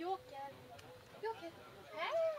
eu quero eu quero